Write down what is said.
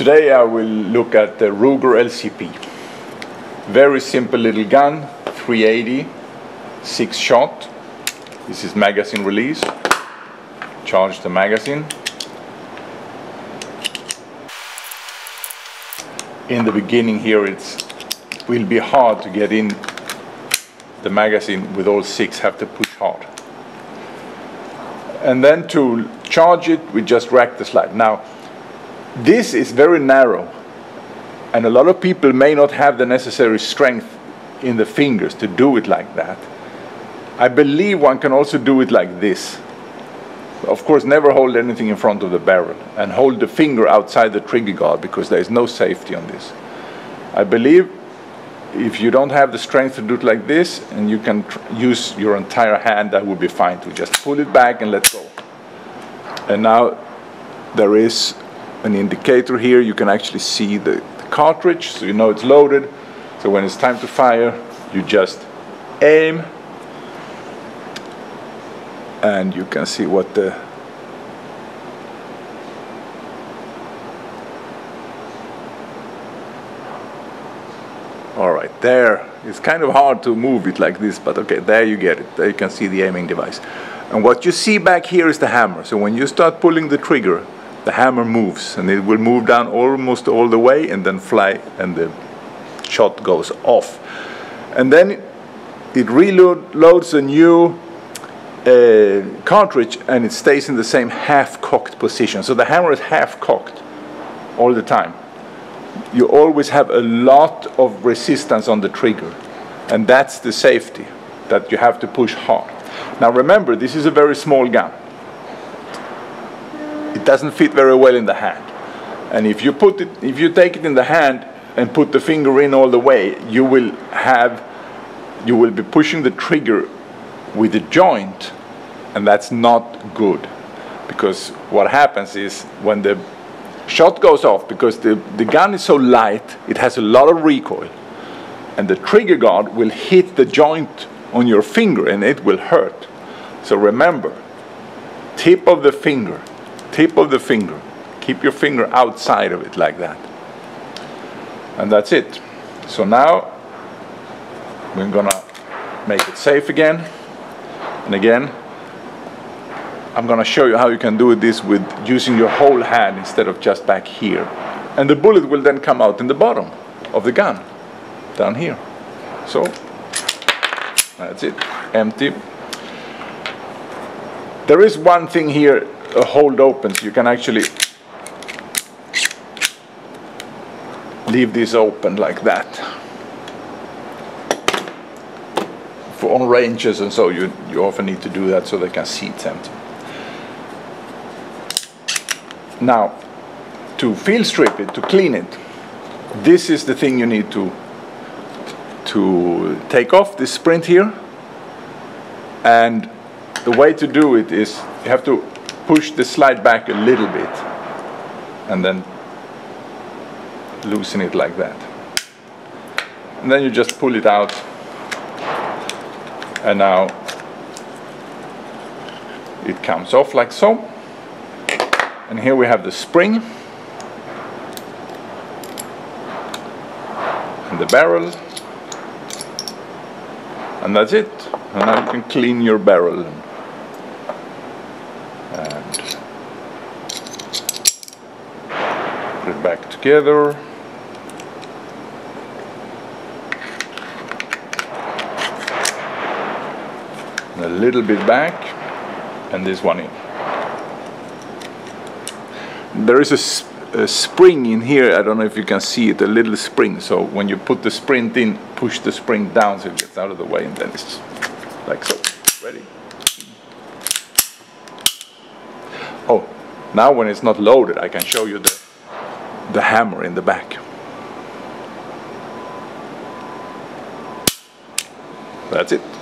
Today I will look at the Ruger LCP. Very simple little gun, 380, six shot. This is magazine release. Charge the magazine. In the beginning here it's, it will be hard to get in the magazine with all six, have to push hard. And then to charge it, we just rack the slide. Now, this is very narrow, and a lot of people may not have the necessary strength in the fingers to do it like that. I believe one can also do it like this. Of course, never hold anything in front of the barrel and hold the finger outside the trigger guard because there is no safety on this. I believe if you don't have the strength to do it like this and you can use your entire hand, that would be fine to just pull it back and let go. And now there is an indicator here. You can actually see the, the cartridge, so you know it's loaded. So when it's time to fire, you just aim and you can see what the all right there it's kind of hard to move it like this but okay there you get it there you can see the aiming device and what you see back here is the hammer so when you start pulling the trigger the hammer moves and it will move down almost all the way and then fly and the shot goes off. And then it reloads a new uh, cartridge and it stays in the same half-cocked position. So the hammer is half-cocked all the time. You always have a lot of resistance on the trigger and that's the safety that you have to push hard. Now remember, this is a very small gun it doesn't fit very well in the hand. And if you put it, if you take it in the hand and put the finger in all the way, you will have, you will be pushing the trigger with the joint, and that's not good. Because what happens is when the shot goes off, because the, the gun is so light, it has a lot of recoil, and the trigger guard will hit the joint on your finger and it will hurt. So remember, tip of the finger tip of the finger. Keep your finger outside of it like that. And that's it. So now we're gonna make it safe again. And again, I'm gonna show you how you can do this with using your whole hand instead of just back here. And the bullet will then come out in the bottom of the gun, down here. So, that's it, empty. There is one thing here a hold open. So you can actually leave this open like that. For on ranges and so you you often need to do that so they can see it's now to field strip it to clean it this is the thing you need to to take off this sprint here. And the way to do it is you have to push the slide back a little bit and then loosen it like that. And then you just pull it out and now it comes off like so. And here we have the spring and the barrel and that's it. And now you can clean your barrel it back together. And a little bit back and this one in. There is a, a spring in here, I don't know if you can see it, a little spring. So when you put the sprint in, push the spring down so it gets out of the way and then it's like so, ready. Oh, now when it's not loaded, I can show you the the hammer in the back. That's it.